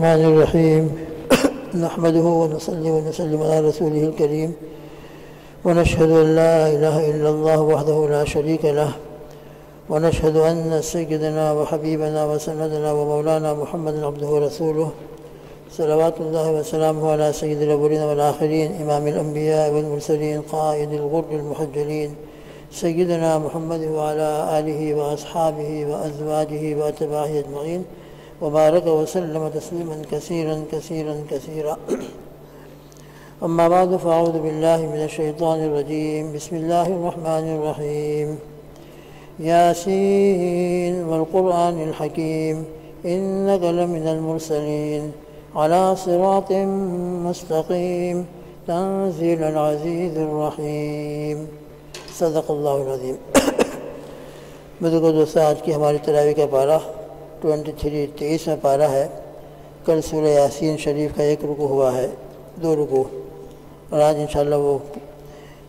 الرحمن الرحيم. نحمده ونصلي ونسلم على رسوله الكريم. ونشهد أن لا إله إلا الله وحده لا شريك له. ونشهد أن سيدنا وحبيبنا وسندنا ومولانا محمد عبده ورسوله. صلوات الله وسلامه على سيد الأولين والآخرين إمام الأنبياء والمرسلين قائد الغر المحجلين سيدنا محمد وعلى آله وأصحابه وأزواجه وأتباعه أجمعين. وبارك وسلم تسليما كثيرا كثيرا كثيرا. أما بعد فأعوذ بالله من الشيطان الرجيم. بسم الله الرحمن الرحيم. ياسين والقرآن الحكيم. إنك لمن المرسلين. على صراط مستقيم. تنزيل العزيز الرحيم. صدق العظیم بزرگ دوستوں آج کی ہماری تلاوی کا پارہ ٹوینٹی تھری تیئیس میں پارہ ہے۔ کل سورہ یاسین شریف کا ایک رکو ہوا ہے، دو رکو اور آج انشاءاللہ وہ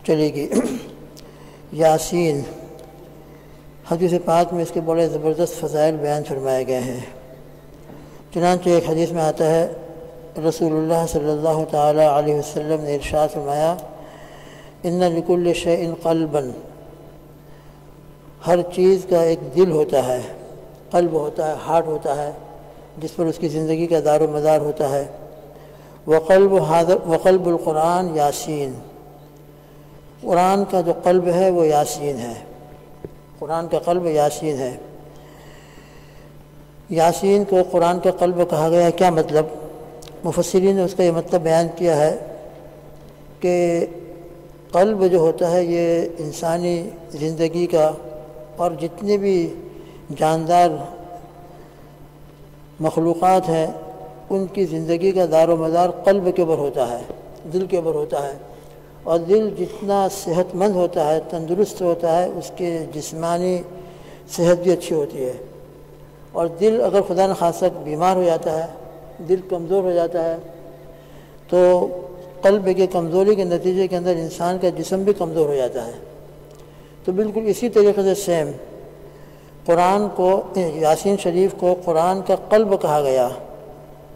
چلے گی۔ یاسین۔ حدیث پاک میں اس کے بڑے زبردست فضائل بیان فرمائے گئے ہیں۔ چنانچہ ایک حدیث میں آتا ہے، رسول اللہ صلی اللہ تعالیٰ علیہ وسلم نے ارشاد فرمایا، ان لکل شعین قلبً ہر چیز کا ایک دل ہوتا ہے۔ قلب ہوتا ہے، ہارٹ ہوتا ہے، جس پر اس کی زندگی کا دار و مدار ہوتا ہے۔ وقلب حاضر، وقلب القرآن یاسین۔ قرآن کا جو قلب ہے، وہ یاسین ہے۔ قرآن کا قلب یاسین ہے۔ یاسین کو قرآن کا قلب کہا گیا۔ کیا مطلب؟ مفسرین نے اس کا یہ مطلب بیان کیا ہے کہ قلب جو ہوتا ہے، یہ انسانی زندگی کا اور جتنے بھی جاندار مخلوقات ہیں، ان کی زندگی کا دار و مدار قلب کے اوپر ہوتا ہے، دل کے اوپر ہوتا ہے اور دل جتنا صحت مند ہوتا ہے، تندرست ہوتا ہے، اس کے جسمانی صحت بھی اچھی ہوتی ہے۔ اور دل اگر خدا نخواستہ بیمار ہو جاتا ہے، دل کمزور ہو جاتا ہے، تو قلب کے کمزوری کے نتیجے کے اندر انسان کا جسم بھی کمزور ہو جاتا ہے۔ تو بالکل اسی طریقے سے سیم قرآن کو، یاسین شریف کو قرآن کا قلب کہا گیا۔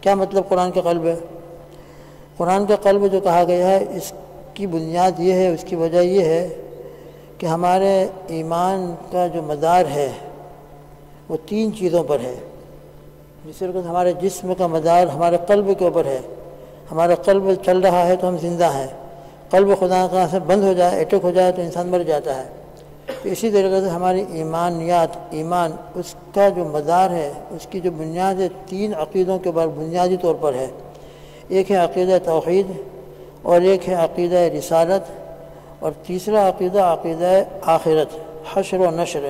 کیا مطلب قرآن کا قلب؟ ہے قرآن کا قلب جو کہا گیا ہے، اس کی بنیاد یہ ہے، اس کی وجہ یہ ہے کہ ہمارے ایمان کا جو مدار ہے، وہ تین چیزوں پر ہے۔ جس طرح ہمارے جسم کا مدار ہمارے قلب کے اوپر ہے۔ ہمارا قلب چل رہا ہے تو ہم زندہ ہیں۔ قلب خدا کہاں سے بند ہو جائے اٹیک ہو جائے تو انسان مر جاتا ہے۔ تو اسی طریقے سے ہماری ایمانیات ایمان اس کا جو مدار ہے، اس کی جو بنیاد ہے، تین عقیدوں کے بعد بنیادی طور پر ہے۔ ایک ہے عقیدہ توحید اور ایک ہے عقیدہ رسالت اور تیسرا عقیدہ عقیدہ آخرت، حشر و نشر۔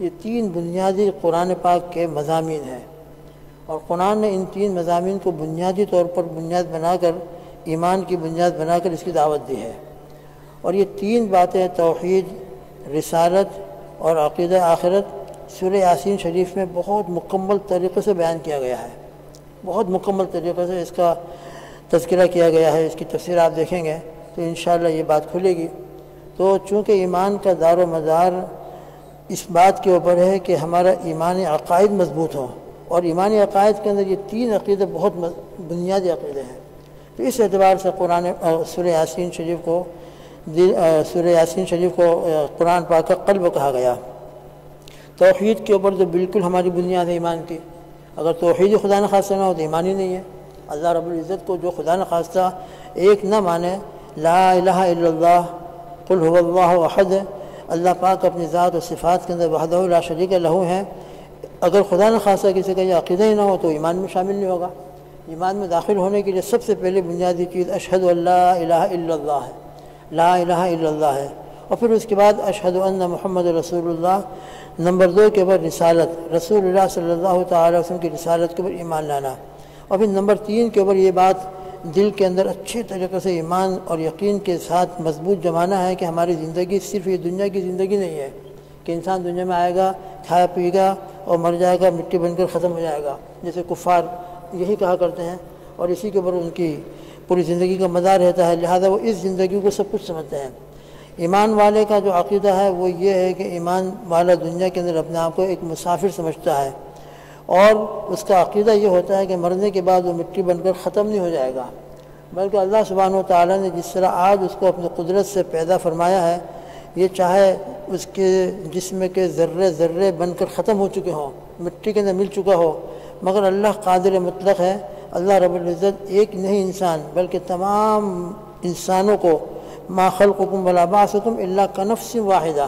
یہ تین بنیادی قرآن پاک کے مضامین ہیں۔ اور قرآن نے ان تین مضامین کو بنیادی طور پر بنیاد بنا کر، ایمان کی بنیاد بنا کر اس کی دعوت دی ہے۔ اور یہ تین باتیں توحید رسالت اور عقیدہ آخرت سورہ یاسین شریف میں بہت مکمل طریقے سے بیان کیا گیا ہے۔ بہت مکمل طریقے سے اس کا تذکرہ کیا گیا ہے، اس کی تفسیر آپ دیکھیں گے تو انشاءاللہ یہ بات کھلے گی۔ تو چونکہ ایمان کا دار و مدار اس بات کے اوپر ہے کہ ہمارا ایمانی عقائد مضبوط ہوں اور ایمانی عقائد کے اندر یہ تین عقیدے بہت بنیادی عقیدے ہیں۔ تو اس اعتبار سے قرآن سورہ یاسین شریف کو سورہ یاسین شریف کو قرآن پاک کا قلب کہا گیا۔ توحید کے اوپر تو بالکل ہماری بنیاد ہے ایمان کی۔ اگر توحید خدا نخواستہ نہ ہو تو ایمان ہی نہیں ہے۔ اللہ رب العزت کو جو خدا نخواستہ ایک نہ مانے، لا الہ الا اللہ، قل هو اللہ وحد اللہ پاک اپنی ذات و صفات کے اندر وحدہ لا شریک لہو ہیں۔ اگر خدا نخواستہ کسی کا یہ عقیدہ ہی نہ ہو تو ایمان میں شامل نہیں ہوگا۔ ایمان میں داخل ہونے کے لیے سب سے پہلے بنیادی چیز اشہد اللہ الہ الا اللہ ہے۔ لا الہ الا اللہ ہے۔ اور پھر اس کے بعد اشہد ان محمد رسول اللہ، نمبر دو کے بعد رسالت، رسول اللہ صلی اللہ تعالیٰ وسلم کی رسالت کے اوپر ایمان لانا۔ اور پھر نمبر تین کے اوپر یہ بات، دل کے اندر اچھے طریقے سے ایمان اور یقین کے ساتھ مضبوط جمانا ہے کہ ہماری زندگی صرف یہ دنیا کی زندگی نہیں ہے، کہ انسان دنیا میں آئے گا کھایا پی گا اور مر جائے گا، مٹی بن کر ختم ہو جائے گا۔ جیسے کفار یہی کہا کرتے ہیں اور اسی کے اوپر ان کی پوری زندگی کا مزہ رہتا ہے، لہذا وہ اس زندگی کو سب کچھ سمجھتے ہیں۔ ایمان والے کا جو عقیدہ ہے، وہ یہ ہے کہ ایمان والا دنیا کے اندر اپنے آپ کو ایک مسافر سمجھتا ہے۔ اور اس کا عقیدہ یہ ہوتا ہے کہ مرنے کے بعد وہ مٹی بن کر ختم نہیں ہو جائے گا۔ بلکہ اللہ سبحانہ و تعالیٰ نے جس طرح آج اس کو اپنی قدرت سے پیدا فرمایا ہے، یہ چاہے اس کے جسم کے ذرے ذرے بن کر ختم ہو چکے ہوں، مٹی کے اندر مل چکا ہو، مگر اللہ قادر مطلق ہے اللہ رب العزت ایک نہیں انسان، بلکہ تمام انسانوں کو، ما خلقکم ولا بعثکم اللہ کنفس واحدہ۔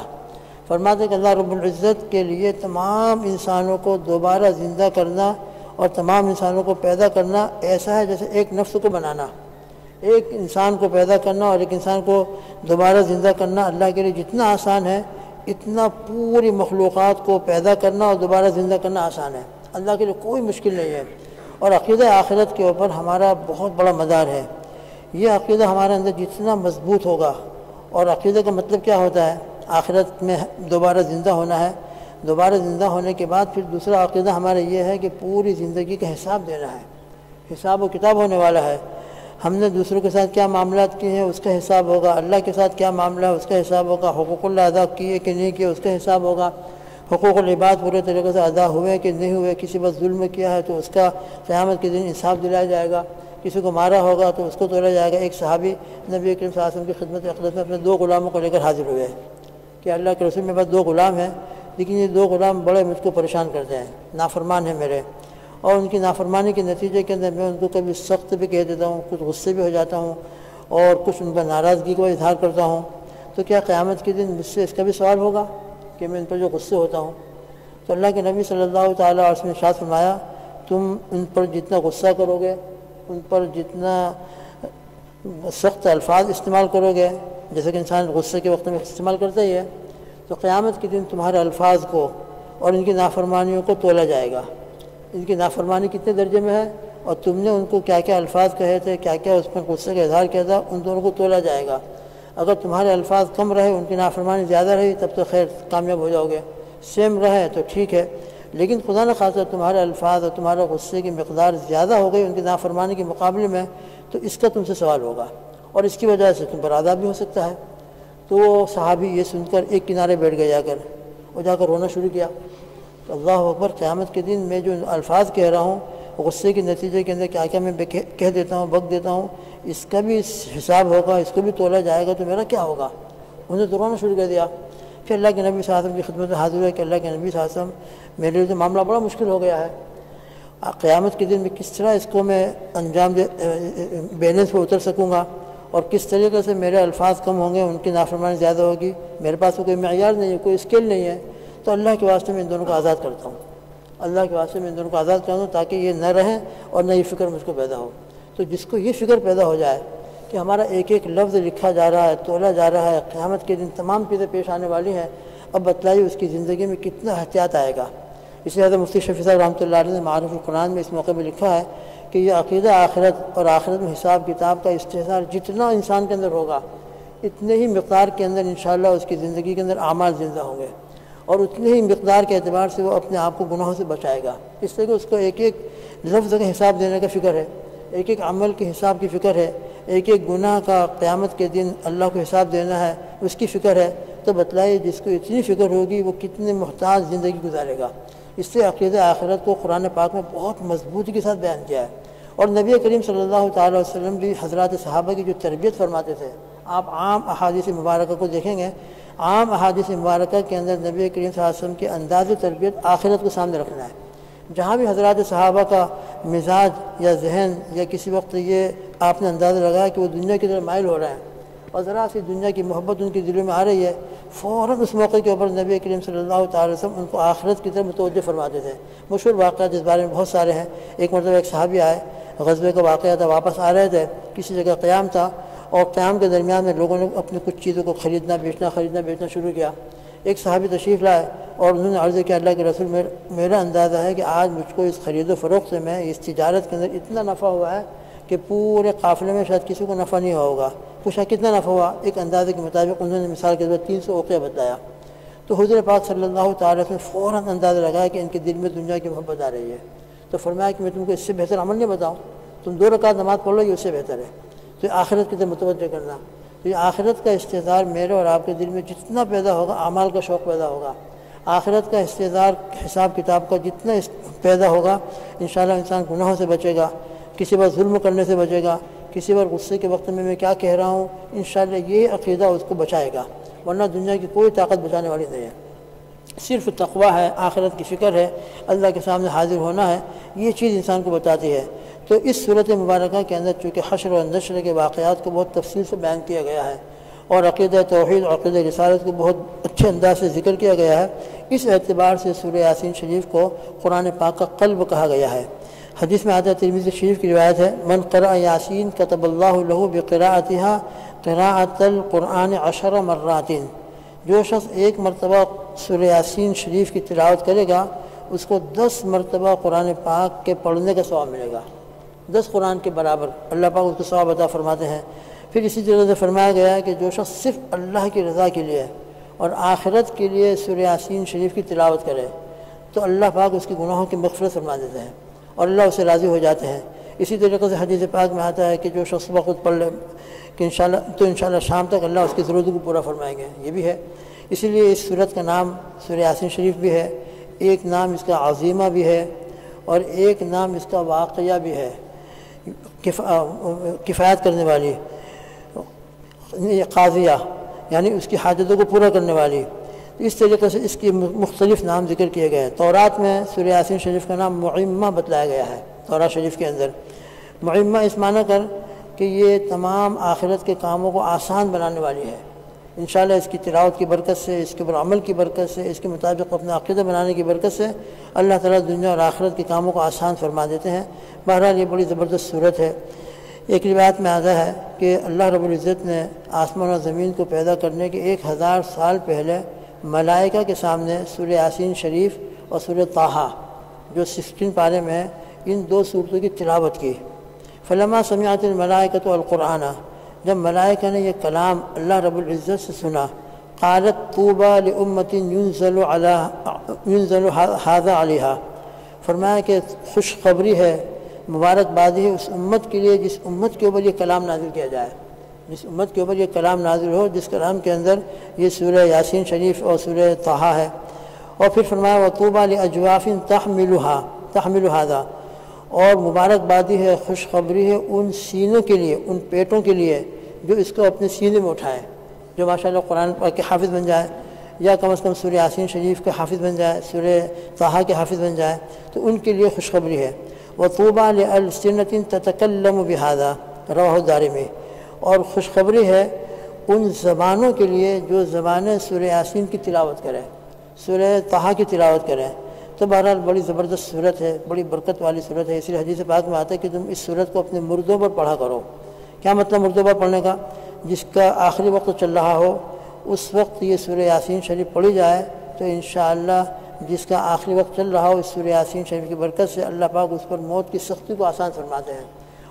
فرماتے کہ اللہ رب العزت کے لیے تمام انسانوں کو دوبارہ زندہ کرنا اور تمام انسانوں کو پیدا کرنا ایسا ہے جیسے ایک نفس کو بنانا۔ ایک انسان کو پیدا کرنا اور ایک انسان کو دوبارہ زندہ کرنا اللہ کے لیے جتنا آسان ہے، اتنا پوری مخلوقات کو پیدا کرنا اور دوبارہ زندہ کرنا آسان ہے۔ اللہ کے لیے کوئی مشکل نہیں ہے۔ اور عقیدہ آخرت کے اوپر ہمارا بہت بڑا مدار ہے۔ یہ عقیدہ ہمارے اندر جتنا مضبوط ہوگا۔ اور عقیدہ کا مطلب کیا ہوتا ہے؟ آخرت میں دوبارہ زندہ ہونا ہے۔ دوبارہ زندہ ہونے کے بعد پھر دوسرا عقیدہ ہمارا یہ ہے کہ پوری زندگی کا حساب دینا ہے۔ حساب و کتاب ہونے والا ہے۔ ہم نے دوسروں کے ساتھ کیا معاملات کیے ہیں؟ اس کا حساب ہوگا۔ اللہ کے ساتھ کیا معاملہ ہے؟ اس کا حساب ہوگا۔ حقوق اللہ ادا کیے کہ نہیں کیے؟ اس کا حساب ہوگا۔ حقوق العباد پورے طریقے سے ادا ہوئے کہ نہیں ہوئے، کسی بس ظلم کیا ہے تو اس کا قیامت کے دن انصاف دلایا جائے گا، کسی کو مارا ہوگا تو اس کو تولا جائے گا۔ ایک صحابی نبی کریم صلی اللہ علیہ وسلم کی خدمت اقدس میں اپنے دو غلاموں کو لے کر حاضر ہوئے کہ اللہ کے رسول میں بس دو غلام ہیں، لیکن یہ دو غلام بڑے مجھ کو پریشان کرتے ہیں، نافرمان ہیں میرے۔ اور ان کی نافرمانی کے نتیجے کے اندر میں ان کو کبھی سخت بھی کہہ دیتا ہوں، کچھ غصے بھی ہو جاتا ہوں اور کچھ ان پر ناراضگی کو اظہار کرتا ہوں۔ تو کیا قیامت کے دن مجھ سے اس کا بھی سوال ہوگا؟ کہ میں ان پر جو غصے ہوتا ہوں، تو اللہ کے نبی صلی اللہ تعالیٰ اور اس نے شاد فرمایا، تم ان پر جتنا غصہ کرو گے ان پر جتنا سخت الفاظ استعمال کرو گے جیسے کہ انسان غصے کے وقت میں استعمال کرتا ہی ہے، تو قیامت کے دن تمہارے الفاظ کو اور ان کی نافرمانیوں کو تولا جائے گا۔ ان کی نافرمانی کتنے درجے میں ہے؟ اور تم نے ان کو کیا کیا الفاظ کہے تھے، کیا کیا اس میں غصے کا اظہار کیا تھا، ان دونوں کو تولا جائے گا۔ اگر تمہارے الفاظ کم رہے، ان کی نافرمانی زیادہ رہی، تب تو خیر کامیاب ہو جاؤ گے۔ سیم رہے تو ٹھیک ہے، لیکن خدا نہ خاصا تمہارے الفاظ اور تمہارے غصے کی مقدار زیادہ ہو گئی، ان کی نافرمانی کے مقابلے میں، تو اس کا تم سے سوال ہوگا۔ اور اس کی وجہ سے تم پر آداب بھی ہو سکتا ہے۔ تو وہ صحابی یہ سن کر ایک کنارے بیٹھ گئے جا کر، وہ جا کر رونا شروع کیا۔ تو اللہ اکبر قیامت کے دن میں جو الفاظ کہہ رہا ہوں غصے کے نتیجے کے اندر کیا کیا میں کہہ دیتا ہوں، بک دیتا ہوں، اس کا بھی حساب ہوگا، اس کو بھی تولا جائے گا تو میرا کیا ہوگا؟ انہیں تو رونا شروع کر دیا۔ پھر اللہ کے نبی صاحب کی خدمت میں حاضر ہوئے کہ اللہ کے نبی صاحب میرے لیے تو معاملہ بڑا مشکل ہو گیا ہے۔ قیامت کے دن میں کس طرح اس کو میں انجام دے بیلنس پہ اتر سکوں گا؟ اور کس طریقے سے میرے الفاظ کم ہوں گے؟ ان کی نافرمانی زیادہ ہوگی۔ میرے پاس تو کوئی معیار نہیں ہے، کوئی اسکل نہیں ہے۔ تو اللہ کے واسطے میں ان دونوں کو آزاد کرتا ہوں۔ اللہ کے واسطے میں ان دونوں کو آزاد کرتا ہوں تاکہ یہ نہ رہیں اور نہ یہ فکر مجھ کو پیدا ہو۔ تو جس کو یہ فکر پیدا ہو جائے کہ ہمارا ایک ایک لفظ لکھا جا رہا ہے تولا جا رہا ہے، قیامت کے دن تمام چیزیں پیش آنے والی ہیں، اب بتلائیے اس کی زندگی میں کتنا احتیاط آئے گا۔ اس لیے مفتی شفیع صاحب رحمۃ اللہ علیہ نے معروف القرآن میں اس موقع میں لکھا ہے کہ یہ عقیدہ آخرت اور آخرت میں حساب کتاب کا استحصال جتنا انسان کے اندر ہوگا، اتنے ہی مقدار کے اندر انشاءاللہ اس کی زندگی کے اندر اعمال زندہ ہوں گے۔ اور اتنے ہی مقدار کے اعتبار سے وہ اپنے آپ کو گناہوں سے بچائے گا۔ اس لیے کہ اس کو ایک ایک لفظ کا حساب دینے کا فکر ہے، ایک ایک عمل کے حساب کی فکر ہے، ایک ایک گناہ کا قیامت کے دن اللہ کو حساب دینا ہے، اس کی فکر ہے۔ تو بتلائیے جس کو اتنی فکر ہوگی وہ کتنے محتاج زندگی گزارے گا۔ اس سے عقید آخرت کو قرآن پاک میں بہت مضبوطی کے ساتھ بیان کیا ہے۔ اور نبی کریم صلی اللہ تعالیٰ وسلم بھی حضرات صحابہ کی جو تربیت فرماتے تھے، آپ عام احادیث مبارکہ کو دیکھیں گے عام احادیث مبارکہ کے اندر نبی کریم صلی اللہ علیہ وسلم کی انداز تربیت آخرت کو سامنے رکھنا ہے۔ جہاں بھی حضرات صحابہ کا مزاج یا ذہن یا کسی وقت یہ آپ نے اندازہ لگایا کہ وہ دنیا کی طرف مائل ہو رہا ہے اور ذرا سی دنیا کی محبت ان کے دلوں میں آ رہی ہے، فوراً اس موقع کے اوپر نبی کریم صلی اللہ تعالی وسلم ان کو آخرت کی طرف متوجہ فرماتے تھے۔ مشہور واقعات اس بارے میں بہت سارے ہیں۔ ایک مرتبہ ایک صحابی آئے غزبے کا واقعہ تھا، واپس آ رہے تھے، کسی جگہ قیام تھا۔ اور قیام کے درمیان میں لوگوں نے اپنی کچھ چیزوں کو خریدنا، بیچنا خریدنا، بیچنا شروع کیا۔ ایک صحابی تشریف لائے اور انہوں نے عرض کیا، اللہ کے رسول، میرا اندازہ ہے کہ آج مجھ کو اس خرید و فروخت سے میں، اس تجارت کے اندر اتنا نفع ہوا ہے کہ پورے قافلے میں شاید کسی کو نفع نہیں ہوگا۔ پوچھا، کتنا نفع ہوا؟ ایک اندازے کے مطابق انہوں نے مثال کے طور پر تین سو اوقیہ بتایا۔ تو حضر پاک صلی اللہ تعالیٰ سے فوراً اندازہ لگایا کہ ان کے دل میں دنیا کی محبت آ رہی ہے۔ تو فرمایا کہ میں تم کو اس سے بہتر عمل نہیں بتاؤں، تم دو رکعت نماز پڑھ لو، یہ اس سے بہتر ہے۔ تو آخرت کی طرف متوجہ کرنا۔ تو یہ آخرت کا استظار میرے اور آپ کے دل میں جتنا پیدا ہوگا، اعمال کا شوق پیدا ہوگا۔ آخرت کا استظار حساب کتاب کا جتنا پیدا ہوگا، انشاءاللہ انسان گناہوں سے بچے گا، کسی پر ظلم کرنے سے بچے گا، کسی پر غصے کے وقت میں میں کیا کہہ رہا ہوں، انشاءاللہ یہ عقیدہ اس کو بچائے گا۔ ورنہ دنیا کی کوئی طاقت بچانے والی نہیں ہے۔ صرف تقوی ہے، آخرت کی فکر ہے، اللہ کے سامنے حاضر ہونا ہے، یہ چیز انسان کو بتاتی ہے۔ تو اس صورت مبارکہ کے اندر چونکہ حشر و نشر کے واقعات کو بہت تفصیل سے بیان کیا گیا ہے اور عقیدہ توحید اور عقیدہ رسالت کو بہت اچھے انداز سے ذکر کیا گیا ہے، اس اعتبار سے سورہ یاسین شریف کو قرآن پاک کا قلب کہا گیا ہے۔ حدیث میں آتا ترمیز شریف کی روایت ہے، من قرأ یاسین قطب اللہ لہو بقراءتها قراءت القرآن عشر مراتین جو شخص ایک مرتبہ سورہ یاسین شریف کی تلاوت کرے گا، اس کو دس مرتبہ قرآن پاک کے پڑھنے کا ثواب ملے گا۔ دس قرآن کے برابر۔ اللہ پاک اس کو ثواب عطا فرماتے ہیں۔ پھر اسی طرح سے فرمایا گیا ہے کہ جو شخص صرف اللہ کی رضا کے لیے اور آخرت کے لیے سورہ یاسین شریف کی تلاوت کرے، تو اللہ پاک اس کی گناہوں کی مغفرت فرما دیتے ہیں اور اللہ اسے راضی ہو جاتے ہیں۔ اسی طریقے سے حدیث پاک میں آتا ہے کہ جو شخص وقت پڑھ لے، کہ انشاءاللہ، تو انشاءاللہ شام تک اللہ اس کی ضرورت کو پورا فرمائیں گے، یہ بھی ہے۔ اسی لیے اس صورت کا نام سورہ یاسین شریف بھی ہے، ایک نام اس کا عظیمہ بھی ہے اور ایک نام اس کا واقعہ بھی ہے کفایت کرنے والی، قاضیہ یعنی اس کی حاجتوں کو پورا کرنے والی۔ اس طریقے سے اس کی مختلف نام ذکر کیے گئے۔ ہیں تورات میں سورہ یاسین شریف کا نام معمہ بتلایا گیا ہے۔ تورات شریف کے اندر۔ معمہ اس معنی کر کہ یہ تمام آخرت کے کاموں کو آسان بنانے والی ہے۔ انشاءاللہ اس کی تلاوت کی برکت سے، اس کے اوپر عمل کی برکت سے، اس کے مطابق اپنا عقیدہ بنانے کی برکت سے اللہ تعالیٰ دنیا اور آخرت کے کاموں کو آسان فرما دیتے ہیں۔ بہرحال یہ بڑی زبردست صورت ہے۔ ایک روایت میں آتا ہے کہ اللہ رب العزت نے آسمان و زمین کو پیدا کرنے کے ایک ہزار سال پہلے ملائکہ کے سامنے سورہ یاسین شریف اور سورہ طاہا جو سکسٹین پارے میں ہے ان دو صورتوں کی تلاوت کی۔ فلما سمیات الملائکت القرآن جب ملائکہ نے یہ کلام اللہ رب العزت سے سنا، قالت طوبہ لامت ينزل على، ينزل هذا علیہ فرمایا کہ خوشخبری ہے مبارکبادی ہے اس امت کے لیے جس امت کے اوپر یہ کلام نازل کیا جائے۔ جس امت کے اوپر یہ کلام نازل ہو، جس کلام کے اندر یہ سورہ یاسین شریف اور سورہ طحا ہے۔ اور پھر فرمایا وطوبہ علی اجوافن تحملها، تحمل هذا۔ اور مبارکبادی ہے، خوشخبری ہے ان سینوں کے لیے، ان پیٹوں کے لیے جو اس کو اپنے سینے میں اٹھائے، جو ماشاءاللہ قرآن پاک کے حافظ بن جائے، یا کم از کم سورہ یاسین شریف کے حافظ بن جائے، سورہ طحا کے حافظ بن جائے، تو ان کے لیے خوشخبری ہے۔ وہ طوبہ لسنت تتکلم بحادہ رواہ دار میں اور خوشخبری ہے ان زبانوں کے لیے جو زبانیں سورہ یاسین کی تلاوت کریں سورہ طحا کی تلاوت کریں تو بہرحال بڑی زبردست صورت ہے، بڑی برکت والی صورت ہے۔ اسی لیے حدیث پاک میں آتا ہے کہ تم اس صورت کو اپنے مردوں پر پڑھا کرو۔ کیا مطلب مردوں پر پڑھنے کا؟ جس کا آخری وقت چل رہا ہو، اس وقت یہ سورہ یاسین شریف پڑھی جائے تو انشاءاللہ جس کا آخری وقت چل رہا ہو، اس سورہ یاسین شریف کی برکت سے اللہ پاک اس پر موت کی سختی کو آسان فرماتے ہیں۔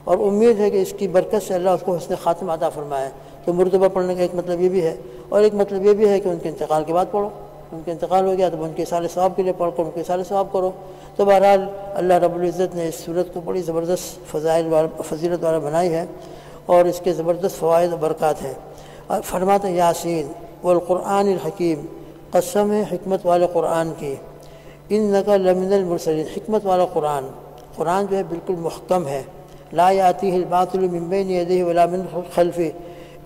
اور امید ہے کہ اس کی برکت سے اللہ اس کو حسن خاتم عطا فرمائے۔ تو مردبہ پڑھنے کا ایک مطلب یہ بھی ہے، اور ایک مطلب یہ بھی ہے کہ ان کے انتقال کے بعد پڑھو۔ ان کے انتقال ہو گیا، تو ان کے سال ثواب کے لیے پڑھ کر ان کے سال ثواب کرو۔ تو بہرحال اللہ رب العزت نے اس صورت کو بڑی زبردست فضائل فضیلت والا بنائی ہے اور اس کے زبردست فوائد و برکات ہیں۔ اور فرمات یاسین، والقرآن الحکیم، قسم ہے حکمت والے قرآن کی۔ ان نقل لمن المرسلین، حکمت والا قرآن۔ قرآن جو ہے بالکل محکم ہے۔ لا یاتی الباط المبین یدہ ولا من خلفی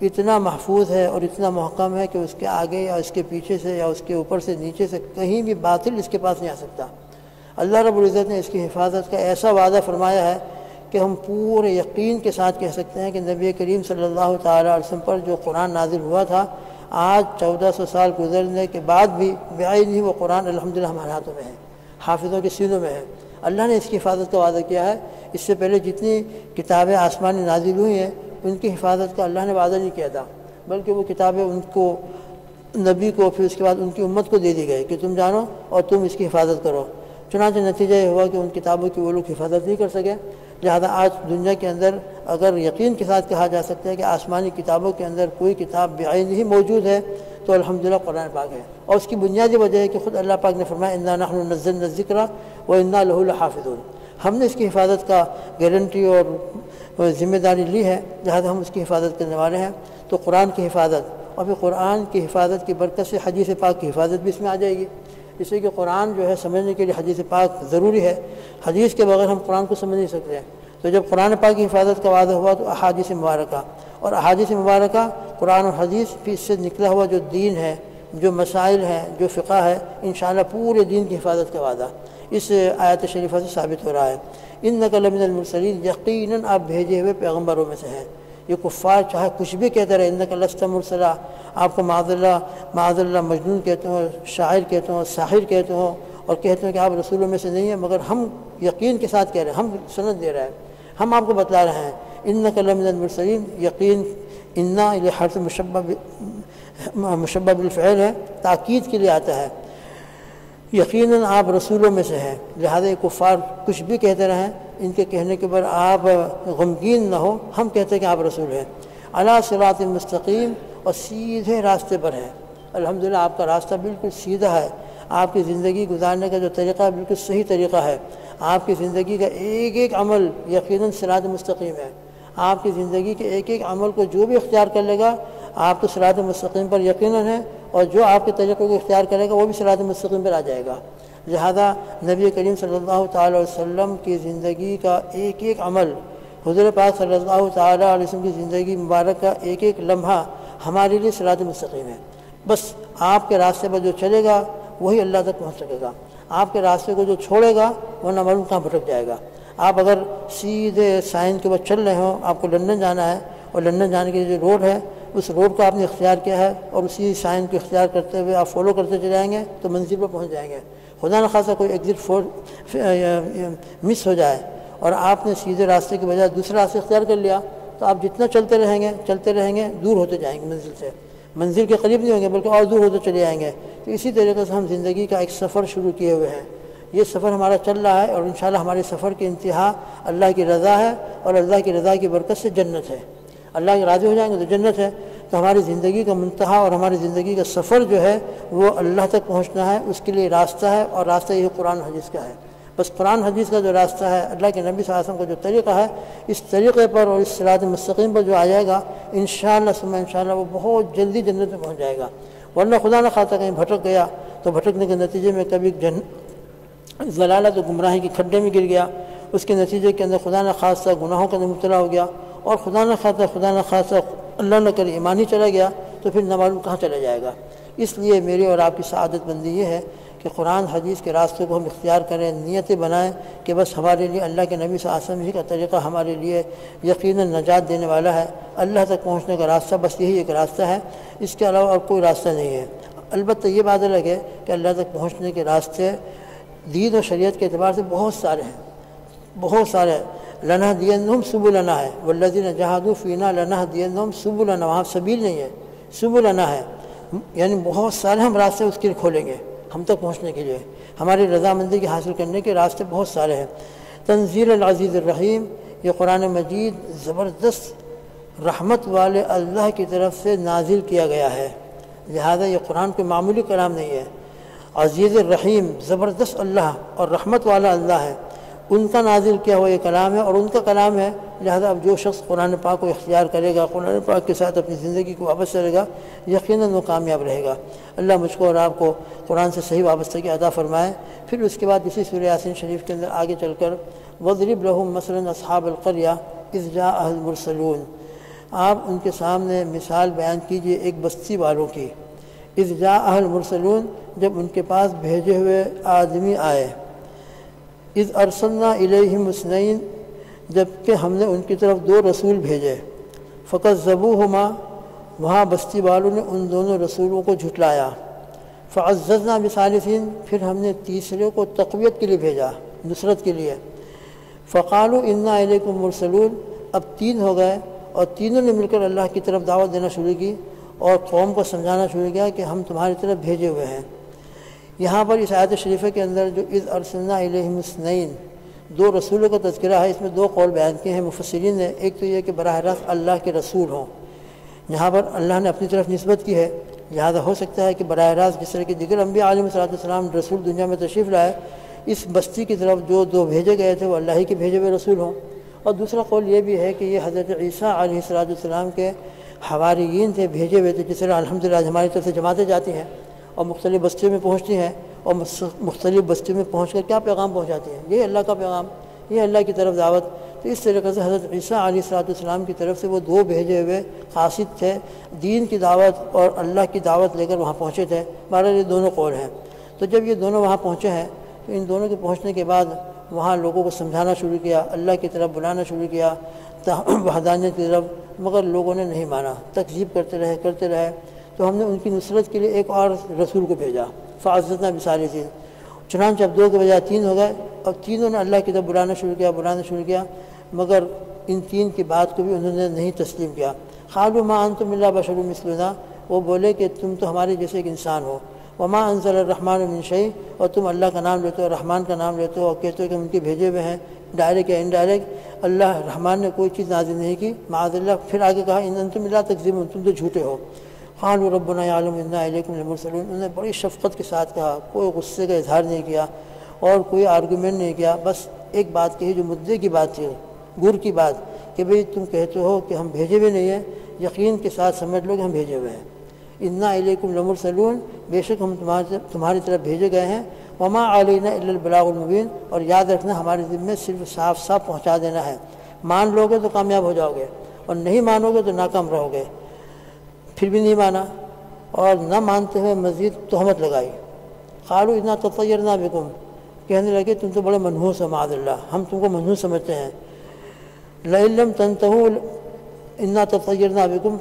اتنا محفوظ ہے اور اتنا محکم ہے کہ اس کے آگے یا اس کے پیچھے سے یا اس کے اوپر سے نیچے سے کہیں بھی باطل اس کے پاس نہیں آ سکتا۔ اللہ رب العزت نے اس کی حفاظت کا ایسا وعدہ فرمایا ہے کہ ہم پورے یقین کے ساتھ کہہ سکتے ہیں کہ نبی کریم صلی اللہ تعالیٰ علیہ وسلم پر جو قرآن نازل ہوا تھا، آج چودہ سو سال گزرنے کے بعد بھی بیائی نہیں وہ قرآن الحمد للہ ہمارے ہاتھوں میں ہے، حافظوں کے سینوں میں ہے۔ اللہ نے اس کی حفاظت کا وعدہ کیا ہے۔ اس سے پہلے جتنی کتابیں آسمانی نازل ہوئی ہیں ان کی حفاظت کا اللہ نے وعدہ نہیں کیا تھا، بلکہ وہ کتابیں ان کو، نبی کو، پھر اس کے بعد ان کی امت کو دے دی گئی کہ تم جانو اور تم اس کی حفاظت کرو۔ چنانچہ نتیجہ یہ ہوا کہ ان کتابوں کی وہ لوگ حفاظت نہیں کر سکے۔ لہٰذا آج دنیا کے اندر اگر یقین کے ساتھ کہا جا سکتا ہے کہ آسمانی کتابوں کے اندر کوئی کتاب بعین ہی موجود ہے، تو الحمدللہ قرآن پاک ہے۔ اور اس کی بنیادی وجہ ہے کہ خود اللہ پاک نے فرمایا، انا نحن نزلنا ذکر و انا لہ الحافظون ہم نے اس کی حفاظت کا گارنٹی اور ذمہ داری لی ہے لہٰذا ہم اس کی حفاظت کرنے والے ہیں، تو قرآن کی حفاظت اور پھر قرآن کی حفاظت کی برکت سے حدیث پاک کی حفاظت بھی اس میں آ جائے گی۔ اس لیے کہ قرآن جو ہے سمجھنے کے لیے حدیث پاک ضروری ہے۔ حدیث کے بغیر ہم قرآن کو سمجھ نہیں سکتے۔ تو جب قرآن پاک کی حفاظت کا وعدہ ہوا تو احادیث مبارکہ۔ اور احادیث مبارکہ قرآن و حدیث پھر اس سے نکلا ہوا جو دین ہے، جو مسائل ہیں، جو فقہ ہے، انشاءاللہ پورے دین کی حفاظت کا وعدہ۔ اس آیت شریفہ سے ثابت ہو رہا ہے۔ ان نقل من المرسلین، یقیناً آپ بھیجے ہوئے پیغمبروں میں سے ہیں۔ یہ کفار چاہے کچھ بھی کہتے رہے ان نقل لست مرسلہ آپ کو معذ اللہ معذ اللہ مجنون کہتے ہوں، شاعر کہتے ہوں، ساحر کہتے ہوں، اور کہتے ہیں کہ آپ رسولوں میں سے نہیں ہیں، مگر ہم یقین کے ساتھ کہہ رہے ہیں، ہم سند دے رہے ہیں، ہم آپ کو بتلا رہے ہیں۔ ان نقل من المرسلین، یقین، انا حرف مشبہ مشبہ بالفعل ہے، تاکید کے لیے آتا ہے۔ یقیناً آپ رسولوں میں سے ہیں۔ لہذا کفار کچھ بھی کہتے رہیں، ان کے کہنے کے بعد آپ غمگین نہ ہو ہم کہتے ہیں کہ آپ رسول ہیں۔ اللہ صلاۃ مستقیم اور سیدھے راستے پر ہیں۔ الحمدللہ، آپ کا راستہ بالکل سیدھا ہے۔ آپ کی زندگی گزارنے کا جو طریقہ بالکل صحیح طریقہ ہے۔ آپ کی زندگی کا ایک ایک عمل یقیناً صلاۃ مستقیم ہے۔ آپ کی زندگی کے ایک ایک عمل کو جو بھی اختیار کر لے گا، آپ تو صلاحت مستقیم پر یقیناً ہے اور جو آپ کے طریقے کو اختیار کرے گا وہ بھی صلاحت مستقیم پر آ جائے گا۔ لہذا نبی کریم صلی اللہ تعالیٰ علیہ وسلم کی زندگی کا ایک ایک عمل، حضور پاک صلی اللہ تعالیٰ علیہ وسلم کی زندگی مبارک کا ایک ایک لمحہ ہمارے لیے صلاحت مستقیم ہے۔ بس آپ کے راستے پر جو چلے گا، وہی اللہ تک پہنچ سکے گا۔ آپ کے راستے کو جو چھوڑے گا وہ نہ معلوم کہاں بھٹک جائے گا۔ آپ اگر سیدھے سائن کے بعد چل رہے ہوں، آپ کو لندن جانا ہے اور لندن جانے کے لیے جو روڈ ہے اس روڈ کو آپ نے اختیار کیا ہے اور اسی سائن کو اختیار کرتے ہوئے آپ فالو کرتے چلے جائیں گے تو منزل پر پہنچ جائیں گے۔ خدا نخواستہ کوئی ایگزٹ فور مس ہو جائے اور آپ نے سیدھے راستے کے بجائے دوسرا راستہ اختیار کر لیا تو آپ جتنا چلتے رہیں گے، چلتے رہیں گے، دور ہوتے جائیں گے منزل سے۔ منزل کے قریب نہیں ہوں گے بلکہ اور دور ہوتے چلے جائیں گے۔ تو اسی طریقے سے ہم زندگی کا ایک سفر شروع کیے ہوئے ہیں۔ یہ سفر ہمارا چل رہا ہے اور انشاءاللہ ہمارے سفر کی انتہا اللہ کی رضا ہے اور اللہ کی رضا کی برکت سے جنت ہے۔ اللہ کے راضی ہو جائیں گے تو جنت ہے۔ تو ہماری زندگی کا منتہا اور ہماری زندگی کا سفر جو ہے وہ اللہ تک پہنچنا ہے، اس کے لیے راستہ ہے اور راستہ یہ قرآن حدیث کا ہے۔ بس قرآن حدیث کا جو راستہ ہے، اللہ کے نبی صلی اللہ علیہ وسلم کا جو طریقہ ہے، اس طریقے پر اور اس صلاحت مستقیم پر جو آ جائے گا ان شاء اللہ سما ان شاء اللہ وہ بہت جلدی جنت میں پہنچ جائے گا۔ ورنہ خدا نہ خاصا کہیں بھٹک گیا، تو بھٹکنے کے نتیجے میں کبھی جن، ضلالت و گمراہی کے کھڈے میں گر گیا۔ اس کے نتیجے کے اندر خدا نہ خاصہ گناہوں کے اندر مبتلا ہو گیا۔ اور خدا نہ خاصہ خدا نہ خاصہ اللہ نہ کرے ایمان ہی چلا گیا تو پھر نہ معلوم کہاں چلا جائے گا۔ اس لیے میری اور آپ کی سعادت بندی یہ ہے کہ قرآن، حدیث کے راستے کو ہم اختیار کریں، نیتیں بنائیں کہ بس ہمارے لیے اللہ کے نبی صلی ہی کا طریقہ ہمارے لیے یقیناً نجات دینے والا ہے۔ اللہ تک پہنچنے کا راستہ بس یہی ایک راستہ ہے۔ اس کے علاوہ اور کوئی راستہ نہیں ہے۔ البتہ یہ بات الگ ہے کہ اللہ تک پہنچنے کے راستے، دین و شریعت کے اعتبار سے بہت سارے ہیں۔ بہت سارے لنح دین سب النا ہے۔ ولدین جہاد فینا لنح دین سب النا وہاں سبیل نہیں ہے سب النا ہے۔ یعنی بہت سارے ہم راستے اس کے لیے کھولیں گے، ہم تک پہنچنے کے لیے۔ ہماری رضامندی کے حاصل کرنے کے راستے بہت سارے ہیں۔ تنظیر العزیز الرحیم، یہ قرآن مجید زبردست رحمت والے اللہ کی طرف سے نازل کیا گیا ہے۔ لہذا یہ قرآن کوئی معمولی کلام نہیں ہے۔ عزیز الرحیم، زبردست اللہ اور رحمت والا اللہ ہے۔ ان کا نازل کیا ہوا یہ کلام ہے اور ان کا کلام ہے، لہذا اب جو شخص قرآن پاک کو اختیار کرے گا، قرآن پاک کے ساتھ اپنی زندگی کو واپس کرے گا، یقیناً وہ کامیاب رہے گا۔ اللہ مجھ کو اور آپ کو قرآن سے صحیح وابستگی عطا فرمائے۔ پھر اس کے بعد اسی سورہ یاسین شریف کے اندر آگے چل کر وضرب لہم مثلاً اصحاب القریہ ازجا اہل مرسلون آپ ان کے سامنے مثال بیان کیجیے ایک بستی والوں کی۔ ازجا اہل مرسلون جب ان کے پاس بھیجے ہوئے آدمی آئے۔ از ارسلنا علیہ مسنین جبکہ ہم نے ان کی طرف دو رسول بھیجے۔ فقط ضبو ہما وہاں بستی والوں نے ان دونوں رسولوں کو جھٹلایا۔ فعززنا بثالثین پھر ہم نے تیسرے کو تقویت کے لیے بھیجا، نصرت کے لیے۔ فقال و انا علیکم مرسلون۔ اب تین ہو گئے اور تینوں نے مل کر اللہ کی طرف دعوت دینا شروع کی اور قوم کو سمجھانا شروع کیا کہ ہم تمہاری طرف بھیجے ہوئے ہیں۔ یہاں پر اس آیت شریفہ کے اندر جو از ارسلنا علیہ مسنین دو رسولوں کا تذکرہ ہے، اس میں دو قول بیان کیے ہیں۔ مفسرین نے، ایک تو یہ کہ براہ راست اللہ کے رسول ہوں۔ یہاں پر اللہ نے اپنی طرف نسبت کی ہے۔ لہٰذا ہو سکتا ہے کہ براہ راست جس طرح کے دیگر انبیاء علیہ صلاحت السلام رسول دنیا میں تشریف لائے، اس بستی کی طرف جو دو بھیجے گئے تھے، وہ اللہ ہی کے بھیجے ہوئے رسول ہوں۔ اور دوسرا قول یہ بھی ہے کہ یہ حضرت عیسیٰ علیہ صلاحت السلام کے حواریین تھے، بھیجے ہوئے تھے، جس طرح الحمد للہ ہماری طرف سے جماعتیں جاتی ہیں۔ اور مختلف بستیوں میں پہنچتی ہیں اور مختلف بستیوں میں پہنچ کر کیا پیغام پہنچاتے ہیں؟ یہ اللہ کا پیغام یہ اللہ کی طرف دعوت۔ تو اس طریقے سے حضرت عیسیٰ علیہ صلاحت السلام کی طرف سے وہ دو بھیجے ہوئے خاصد تھے۔ دین کی دعوت اور اللہ کی دعوت لے کر وہاں پہنچے تھے۔ بارہ یہ دونوں قول ہیں۔ تو جب یہ دونوں وہاں پہنچے ہیں، تو ان دونوں کے پہنچنے کے بعد وہاں لوگوں کو سمجھانا شروع کیا، اللہ کی طرف بلانا شروع کیا وحدانیت کی طرف۔ مگر لوگوں نے نہیں مانا۔ تقزیب کرتے رہے کرتے رہے۔ تو ہم نے ان کی نصرت کے لیے ایک اور رسول کو بھیجا فعزتنا بساری تھی چنانچہ اب دو کے بجائے تین ہو گئے۔ اور تینوں نے اللہ کی طرف بلانا شروع کیا، بلانا شروع کیا، مگر ان تین کی بات کو بھی انہوں نے نہیں تسلیم کیا۔ خالو ما انتم اللہ بشر مثلنا، وہ بولے کہ تم تو ہمارے جیسے ایک انسان ہو۔ وما انزل الرحمن من شعی اور تم اللہ کا نام لیتے ہو، رحمان کا نام لیتے ہو، اور کہتے ہو کہ ہم ان کے بھیجے ہوئے ہیں ڈائریکٹ یا انڈائریکٹ اللہ رحمان نے کوئی چیز نازل نہیں کی، معاذ اللہ، پھر آگے کہا، ان تم اللہ تقزیم تم تو جھوٹے ہو۔ خان و رب عالم علیکم المرسلون انہوں نے بڑی شفقت کے ساتھ کہا، کوئی غصے کا اظہار نہیں کیا اور کوئی آرگومنٹ نہیں کیا، بس ایک بات کہی جو مدعے کی بات تھی، گر کی بات کہ بھئی تم کہتے ہو کہ ہم بھیجے ہوئے نہیں ہیں، یقین کے ساتھ سمجھ لو کہ ہم بھیجے ہوئے ہیں۔ انا علیکم لمرسلون، بے شک ہم تمہارے تمہاری طرف بھیجے گئے ہیں۔ وما علینہ البلاغ المبین اور یاد رکھنا ہمارے ذمے صرف صاف صاف پہنچا دینا ہے۔ مان لو گے تو کامیاب ہو جاؤ گے اور نہیں مانو گے تو ناکام رہو گے پھر بھی نہیں مانا اور نہ مانتے ہوئے مزید تہمت لگائی۔ خالو اتنا تطیر نہ بکم کہنے لگے، تم تو بڑے منحوس ہو معذ اللہ۔ ہم تم کو منحوس سمجھتے ہیں۔ لم تنتہو، انا تطیر نہ بکم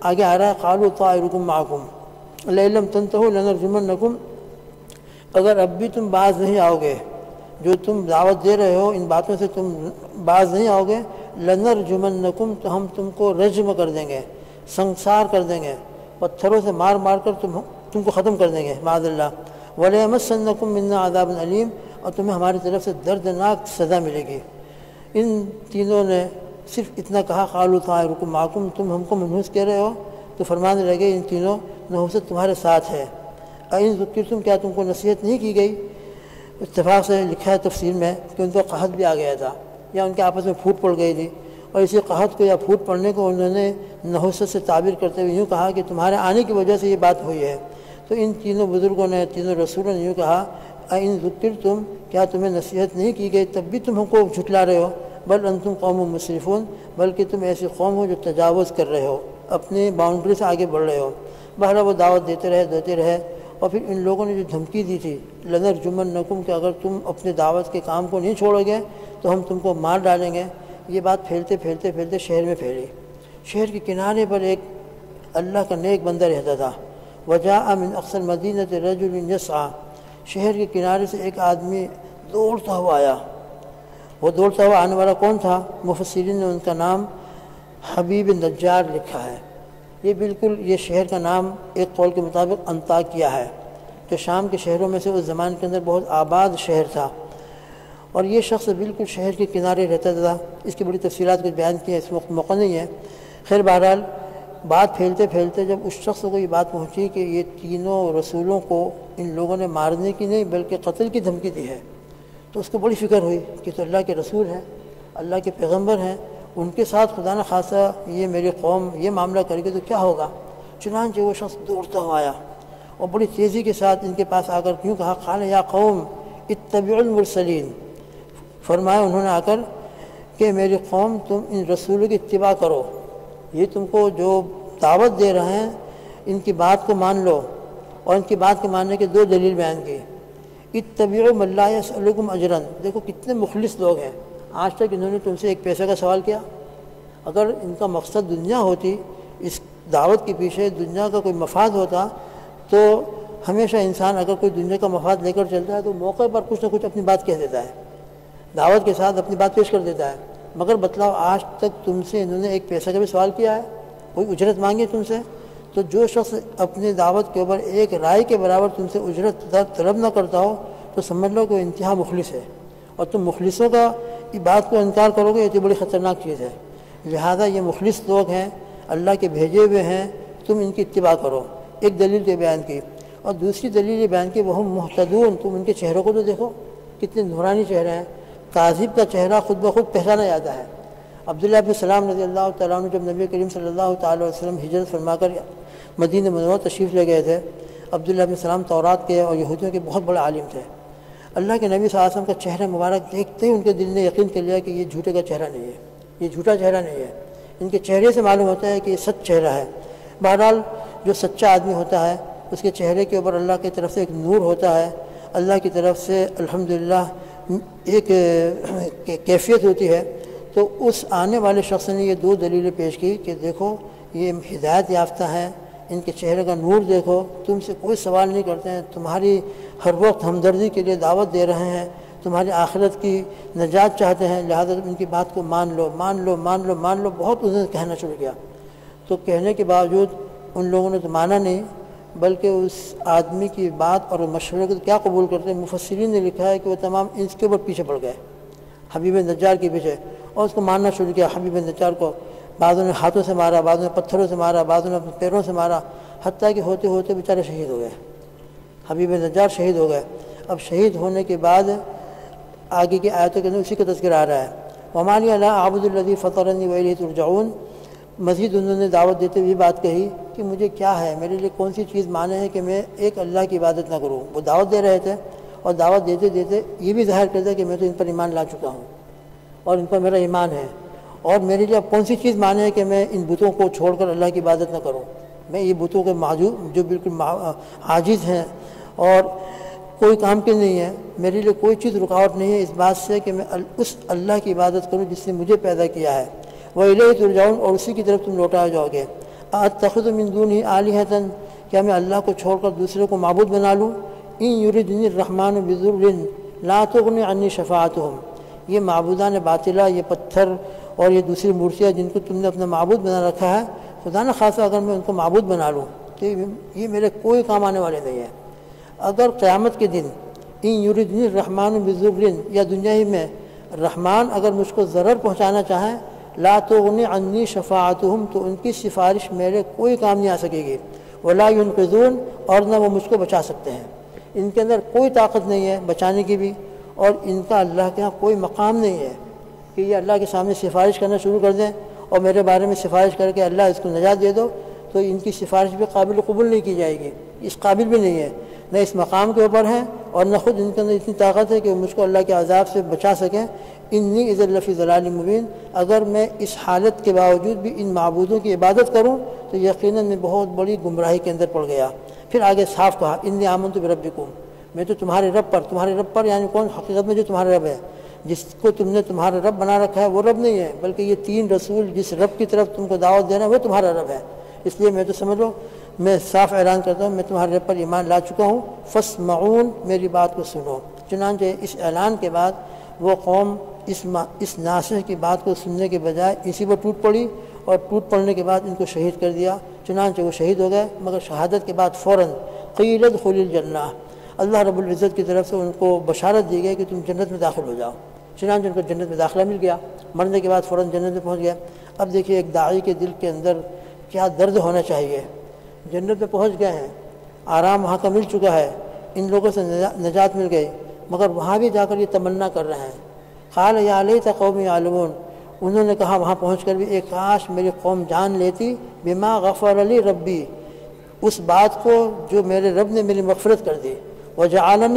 آگے آ رہا ہے قالو طائرکم معکم لم تنتہو لنرجمنکم۔ اگر اب بھی تم باز نہیں آؤ گے، جو تم دعوت دے رہے ہو، ان باتوں سے تم باز نہیں آؤ گے لنر جمن نکم تو ہم تم کو رجم کر دیں گے۔ سنسار کر دیں گے، پتھروں سے مار مار کر تم تم کو ختم کر دیں گے معذ اللہ۔ ولی احمد منا عذاب علیم اور تمہیں ہماری طرف سے دردناک سزا ملے گی۔ ان تینوں نے صرف اتنا کہا خالو تھا رکم معکم تم ہم کو منحوس کہہ رہے ہو۔ تو فرمانے لگے ان تینوں نحوست تمہارے ساتھ ہے۔ ان ذکر تم کیا تم کو نصیحت نہیں کی گئی؟ اتفاق سے لکھا ہے تفصیل میں کہ ان کو قحط بھی آ گیا تھا، یا ان کے آپس میں پھوٹ پڑ گئی تھی۔ اور اسی قحط کو یا پھوٹ پڑنے کو انہوں نے نحوست سے تعبیر کرتے ہوئے یوں کہا کہ تمہارے آنے کی وجہ سے یہ بات ہوئی ہے۔ تو ان تینوں بزرگوں نے، تینوں رسولوں نے یوں کہا ان ذکر تم کیا تمہیں نصیحت نہیں کی گئی؟ تب بھی تم ہم کو جھٹلا رہے ہو۔ بل ان تم قوم مصرفون بلکہ تم ایسی قوم ہو جو تجاوز کر رہے ہو اپنی باؤنڈری سے آگے بڑھ رہے ہو۔ بہرحال وہ دعوت دیتے رہے دیتے رہے۔ اور پھر ان لوگوں نے جو دھمکی دی تھی لنر جمن نکم کہ اگر تم اپنے دعوت کے کام کو نہیں چھوڑو گے، تو ہم تم کو مار ڈالیں گے۔ یہ بات پھیلتے پھیلتے پھیلتے شہر میں پھیلی۔ شہر کے کنارے پر ایک اللہ کا نیک بندہ رہتا تھا۔ وجہ امن اکثر مدینت رجل یسعا شہر کے کنارے سے ایک آدمی دوڑتا ہوا آیا۔ وہ دوڑتا ہوا آنے والا کون تھا؟ مفسرین نے ان کا نام حبیب نجار لکھا ہے۔ یہ بالکل یہ شہر کا نام ایک قول کے مطابق انتا کیا ہے جو شام کے شہروں میں سے اس زمان کے اندر بہت آباد شہر تھا۔ اور یہ شخص بالکل شہر کے کنارے رہتا تھا۔ اس کی بڑی تفصیلات کچھ بیان کی ہے اس وقت موقع نہیں ہے۔ خیر بہرحال، بات پھیلتے پھیلتے جب اس شخص کو یہ بات پہنچی کہ یہ تینوں رسولوں کو ان لوگوں نے مارنے کی نہیں بلکہ قتل کی دھمکی دی ہے، تو اس کو بڑی فکر ہوئی کہ تو اللہ کے رسول ہیں، اللہ کے پیغمبر ہیں، ان کے ساتھ خدا نہ خاصا یہ میری قوم یہ معاملہ کرے گی تو کیا ہوگا؟ چنانچہ وہ شخص دوڑتا ہوا آیا اور بڑی تیزی کے ساتھ ان کے پاس آ کر کیوں کہا خان یا قوم اتبع المرسلین۔ فرمایا انہوں نے آ کر کہ میری قوم تم ان رسولوں کی اتباع کرو۔ یہ تم کو جو دعوت دے رہے ہیں، ان کی بات کو مان لو اور ان کی بات کے ماننے کے دو دلیل بیان کی اتبع ملّہ سلکم اجرن دیکھو کتنے مخلص لوگ ہیں۔ آج تک انہوں نے تم سے ایک پیسے کا سوال کیا۔ اگر ان کا مقصد دنیا ہوتی، اس دعوت کے پیچھے دنیا کا کوئی مفاد ہوتا، تو ہمیشہ انسان اگر کوئی دنیا کا مفاد لے کر چلتا ہے، تو موقع پر کچھ نہ کچھ اپنی بات کہہ دیتا ہے۔ دعوت کے ساتھ اپنی بات پیش کر دیتا ہے۔ مگر بتلاؤ، آج تک تم سے انہوں نے ایک پیسہ کا بھی سوال کیا ہے؟ کوئی اجرت مانگی تم سے؟ تو جو شخص اپنی دعوت کے اوپر ایک رائے کے برابر تم سے اجرت طلب نہ کرتا ہو، تو سمجھ لو کہ انتہا مخلص ہے۔ اور تم مخلصوں کا بات کو انکار کرو گے، یہ تو بڑی خطرناک چیز ہے۔ لہذا یہ مخلص لوگ ہیں، اللہ کے بھیجے ہوئے ہیں، تم ان کی اتباع کرو۔ ایک دلیل یہ بیان کی۔ اور دوسری دلیل یہ بیان کی وہ محتدون تم ان کے چہروں کو تو دیکھو۔ کتنے نورانی چہرے ہیں۔ کاذب کا چہرہ خود بخود پہچانا جاتا ہے۔ عبداللہ ابن السلام رضی اللہ تعالیٰ عنہ جب نبی کریم صلی اللہ تعالیٰ وسلم ہجرت فرما کر مدینہ منور تشریف لے گئے تھے، عبداللہ بن سلام تورات کے اور یہودیوں کے بہت بڑے عالم تھے۔ اللہ کے نبی صلی اللہ علیہ وسلم کا چہرہ مبارک دیکھتے ہی ان کے دل نے یقین کر لیا کہ یہ جھوٹے کا چہرہ نہیں ہے۔ یہ جھوٹا چہرہ نہیں ہے۔ ان کے چہرے سے معلوم ہوتا ہے کہ یہ سچ چہرہ ہے۔ بہرحال جو سچا آدمی ہوتا ہے، اس کے چہرے کے اوپر اللہ کی طرف سے ایک نور ہوتا ہے۔ اللہ کی طرف سے الحمدللہ ایک کیفیت ہوتی ہے، تو اس آنے والے شخص نے یہ دو دلیلیں پیش کی کہ دیکھو، یہ ہدایت یافتہ ہیں ان کے چہرے کا نور دیکھو، تم سے کوئی سوال نہیں کرتے ہیں، تمہاری ہر وقت ہمدردی کے لیے دعوت دے رہے ہیں، تمہاری آخرت کی نجات چاہتے ہیں، لہٰذا ان کی بات کو مان لو مان لو مان لو مان لو، بہت انہوں نے کہنا شروع کیا۔ تو کہنے کے باوجود ان لوگوں نے تو مانا نہیں بلکہ اس آدمی کی بات اور مشورے کو کیا قبول کرتے ہیں؟ مفسرین نے لکھا ہے کہ وہ تمام اس کے اوپر پیچھے پڑ گئے، حبیب نجار کے پیچھے، اور اس کو ماننا شروع کیا، حبیب نجار کو بعضوں نے ہاتھوں سے مارا، بعضوں نے پتھروں سے مارا، بعضوں نے پیروں سے مارا، حتیٰ کہ ہوتے ہوتے بیچارے شہید ہو گئے۔ حبیب نجار شہید ہو گئے۔ اب شہید ہونے کے بعد آگے کی آیتوں کے اندر اسی کا تذکر آ رہا ہے۔ ممالی اللہ عابد الدی فتح ولی ترجعون۔ مزید انہوں نے دعوت دیتے ہوئے بات کہی کہ مجھے کیا ہے؟ میرے لیے کون سی چیز مانے ہے کہ میں ایک اللہ کی عبادت نہ کروں؟ وہ دعوت دے رہے تھے اور دعوت دیتے دیتے یہ بھی ظاہر کرتے کہ میں تو ان پر ایمان لا چکا ہوں اور ان پر میرا ایمان ہے اور میرے لیے اب کون سی چیز مانے ہے کہ میں ان بتوں کو چھوڑ کر اللہ کی عبادت نہ کروں؟ میں یہ بتوں کے موجود جو بالکل عاجز ہیں اور کوئی کام کے نہیں ہے میرے لیے کوئی چیز رکاوٹ نہیں ہے اس بات سے کہ میں اس اللہ کی عبادت کروں جس نے مجھے پیدا کیا ہے۔ وہ الہی ترجاؤں اور اسی کی طرف تم لوٹا جاؤ گے۔ آج تخت مندون ہی عالی حتن کیا میں اللہ کو چھوڑ کر دوسرے کو معبود بنا لوں؟ ان یوردن الرحمٰن بزر لا تغن عنی شفاعت ہوں یہ معبودان باطلہ، یہ پتھر اور یہ دوسری مورتیاں جن کو تم نے اپنا معبود بنا رکھا ہے، خدا نہ خاصا اگر میں ان کو معبود بنا لوں۔ تو یہ میرے کوئی کام آنے والے نہیں ہیں۔ اگر قیامت کے دن ان یوردن الرحمٰن بزر یا دنیا ہی میں رحمان اگر مجھ کو ضرر پہنچانا چاہیں لا تغنی عنی شفاعتہم، تو ان کی سفارش میرے کوئی کام نہیں آ سکے گی۔ ولا ينقذون، اور نہ وہ مجھ کو بچا سکتے ہیں۔ ان کے اندر کوئی طاقت نہیں ہے بچانے کی بھی، اور ان کا اللہ کے ہاں کوئی مقام نہیں ہے کہ یہ اللہ کے سامنے سفارش کرنا شروع کر دیں اور میرے بارے میں سفارش کر کے اللہ اس کو نجات دے دو، تو ان کی سفارش بھی قابل قبول نہیں کی جائے گی۔ اس قابل بھی نہیں ہے۔ نہ اس مقام کے اوپر ہیں اور نہ خود ان کے اندر اتنی طاقت ہے کہ وہ مجھ کو اللہ کے عذاب سے بچا سکیں۔ انی عز الفی ضلال مبین۔ اگر میں اس حالت کے باوجود بھی ان معبودوں کی عبادت کروں تو یقیناً میں بہت بڑی گمراہی کے اندر پڑ گیا۔ پھر آگے صاف کہا ان آمن تو رب میں تو تمہارے رب پر، تمہارے رب پر یعنی کون؟ حقیقت میں جو تمہارا رب ہے۔ جس کو تم نے تمہارا رب بنا رکھا ہے وہ رب نہیں ہے، بلکہ یہ تین رسول جس رب کی طرف تم کو دعوت دینا ہے وہ تمہارا رب ہے۔ اس لیے میں تو سمجھ لو میں صاف اعلان کرتا ہوں، میں تمہارے پر ایمان لا چکا ہوں۔ فس معون میری بات کو سنو۔ چنانچہ اس اعلان کے بعد وہ قوم اس اس ناصح کی بات کو سننے کے بجائے اسی پر ٹوٹ پڑی اور ٹوٹ پڑنے کے بعد ان کو شہید کر دیا۔ چنانچہ وہ شہید ہو گئے، مگر شہادت کے بعد فوراً قیلت خلی الجنہ۔ اللہ رب العزت کی طرف سے ان کو بشارت دی گئی کہ تم جنت میں داخل ہو جاؤ۔ چنانچہ ان کو جنت میں داخلہ مل گیا، مرنے کے بعد فوراً جنت میں پہنچ گیا اب دیکھیے ایک داعی کے دل کے اندر کیا درد ہونا چاہیے۔ جنت میں پہنچ گئے ہیں، آرام وہاں کا مل چکا ہے، ان لوگوں سے نجات مل گئی، مگر وہاں بھی جا کر یہ تمنا کر رہے ہیں۔ خال یا علیہ تھا قومی عالمون، انہوں نے کہا، وہاں پہنچ کر بھی ایک کاش میری قوم جان لیتی، بما غفر علی ربی، اس بات کو جو میرے رب نے میری مغفرت کر دی۔ وہ جو عالم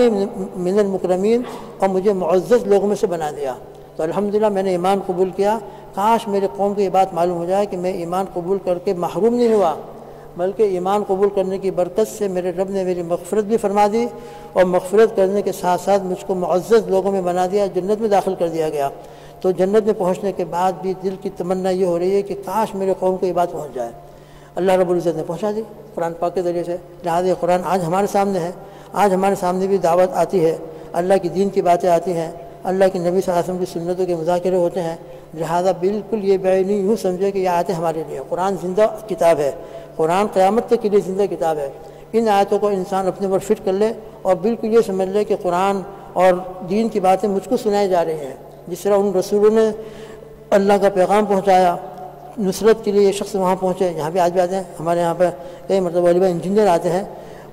من المکرمین، اور مجھے معزز لوگوں میں سے بنا دیا۔ تو الحمدللہ میں نے ایمان قبول کیا۔ کاش میرے قوم کو یہ بات معلوم ہو جائے کہ میں ایمان قبول کر کے محروم نہیں ہوا۔ بلکہ ایمان قبول کرنے کی برکت سے میرے رب نے میری مغفرت بھی فرما دی اور مغفرت کرنے کے ساتھ ساتھ مجھ کو معزز لوگوں میں بنا دیا، جنت میں داخل کر دیا گیا۔ تو جنت میں پہنچنے کے بعد بھی دل کی تمنا یہ ہو رہی ہے کہ کاش میرے قوم کو یہ بات پہنچ جائے۔ اللہ رب العزت نے پہنچا دی۔ قرآن پاک کے ذریعے سے لہٰذا قرآن آج ہمارے سامنے ہے۔ آج ہمارے سامنے بھی دعوت آتی ہے۔ اللہ کی دین کی باتیں آتی ہیں۔ اللہ کے نبی صلی اللہ علیہ وسلم کی سنتوں کے مذاکرے ہوتے ہیں۔ لہٰذا بالکل یہ بے نہیں یوں سمجھے کہ یہ آتے ہمارے لیے قرآن زندہ کتاب ہے۔ قرآن قیامت تک کے لیے زندہ کتاب ہے۔ ان آیتوں کو انسان اپنے پر فٹ کر لے اور بالکل یہ سمجھ لے کہ قرآن اور دین کی باتیں مجھ کو سنائی جا رہی ہیں۔ جس طرح ان رسولوں نے اللہ کا پیغام پہنچایا، نصرت کے لیے یہ شخص وہاں پہنچے۔ یہاں پہ آج بھی آتے ہیں۔ ہمارے یہاں پہ کئی مرتبہ علیبہ انجینئر آتے ہیں